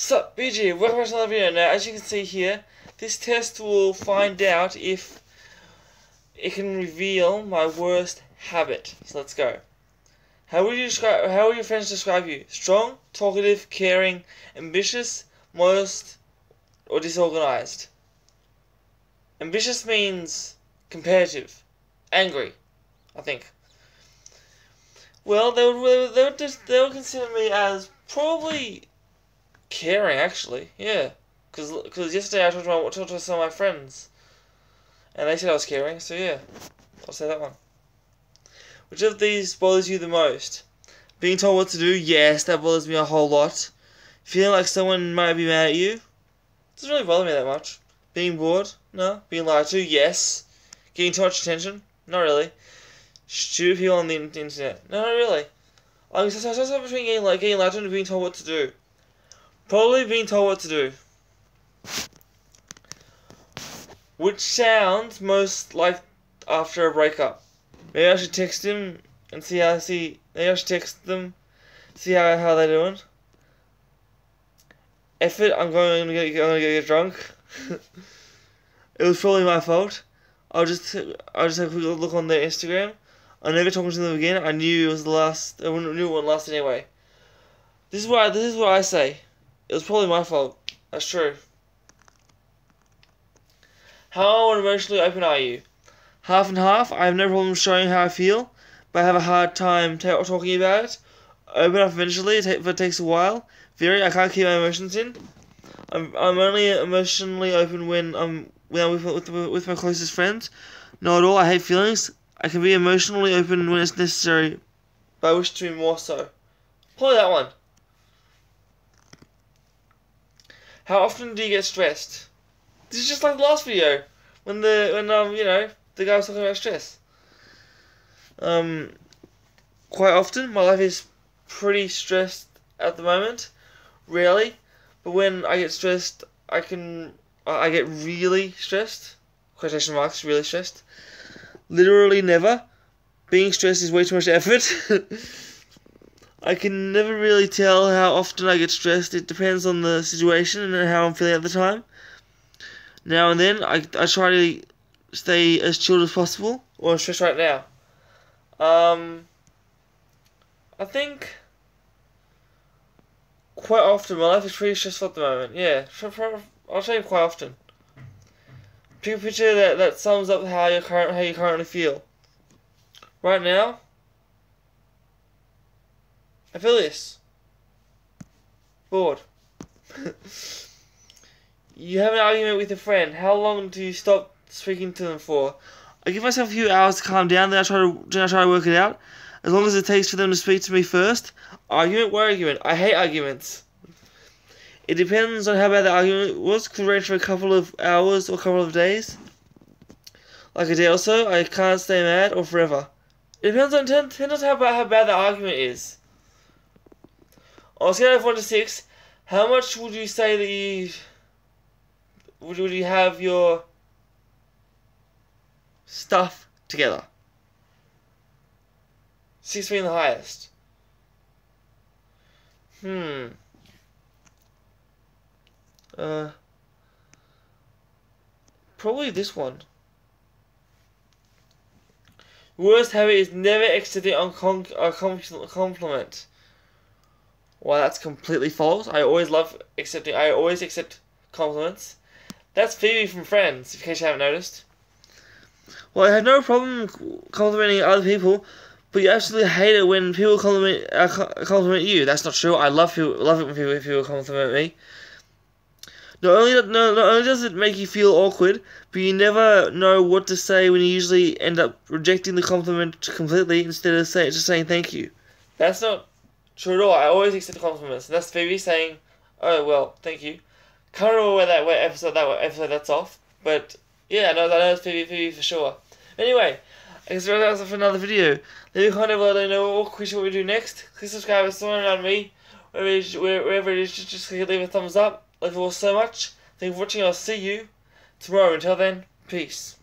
Sup, BG, welcome back to another video. Now, as you can see here, this test will find out if it can reveal my worst habit. So let's go. How would you describe? How would your friends describe you? Strong, talkative, caring, ambitious, modest, or disorganized? Ambitious means competitive, angry, I think. Well, they would they would just they would consider me as probably caring actually, yeah. Cause, cause yesterday I talked to, my, some of my friends, and they said I was caring. So yeah, I'll say that one. Which of these bothers you the most? Being told what to do? Yes, that bothers me a whole lot. Feeling like someone might be mad at you? Doesn't really bother me that much. Being bored? No. Being lied to? Yes. Getting too much attention? Not really. Stupid people on the internet? No, not really. I'm so, so, so between getting like getting lied to and being told what to do. Probably being told what to do. Which sounds most like after a breakup. Maybe I should text him and see how I see. Maybe I should text them, see how how they're doing. Effort. I'm going to get. I'm to get drunk. it was probably my fault. I'll just. I'll just have a quick look on their Instagram. I'm never talking to them again. I knew it was the last. I knew it would last anyway. This is what. This is what I say. It was probably my fault. That's true. How emotionally open are you? Half and half. I have no problem showing how I feel, but I have a hard time talking about it. Open up eventually, if it takes a while. Very, I can't keep my emotions in. I'm, I'm only emotionally open when I'm when I'm with, with, with my closest friends. Not at all. I hate feelings. I can be emotionally open when it's necessary, but I wish to be more so. Play that one. How often do you get stressed? This is just like the last video when the when um you know the guy was talking about stress. Um, quite often my life is pretty stressed at the moment. Rarely, but when I get stressed, I can I get really stressed. Quotation marks, really stressed. Literally never. Being stressed is way too much effort. I can never really tell how often I get stressed. It depends on the situation and how I'm feeling at the time. Now and then, I, I try to stay as chilled as possible. Or I'm stressed right now. Um, I think quite often my life is pretty stressful at the moment. Yeah, I'll say quite often. Pick a picture that, that sums up how you current how you currently feel. Right now, Feel. Bored. you have an argument with a friend. How long do you stop speaking to them for? I give myself a few hours to calm down, then I try to then I try to work it out. As long as it takes for them to speak to me first. Argument, what argument? I hate arguments. It depends on how bad the argument was. Could range for a couple of hours or a couple of days. Like a day or so. I can't stay mad or forever. It depends on depends on how bad, how bad the argument is. On a scale of 1 to 6, how much would you say that you... Would, would you have your stuff together? 6 being the highest. Hmm. Uh... Probably this one. Worst habit is never accepting a compliment. Well, that's completely false. I always love accepting. I always accept compliments. That's Phoebe from Friends, in case you haven't noticed. Well, I have no problem complimenting other people, but you absolutely hate it when people compliment uh, compliment you. That's not true. I love people, love it when people, people compliment me. Not only no, not only does it make you feel awkward, but you never know what to say when you usually end up rejecting the compliment completely instead of say, just saying thank you. That's not All. I always accept compliments. And that's Phoebe saying, "Oh well, thank you." Can't remember where that where episode that episode that's off, but yeah, no, that is Phoebe, Phoebe for sure. Anyway, I guess that's it for another video. Leave a comment below. Let know what question we do next. Click subscribe. It's someone around me. Wherever it is, wherever it is, just, just leave a thumbs up. Love you all so much. Thank you for watching. I'll see you tomorrow. Until then, peace.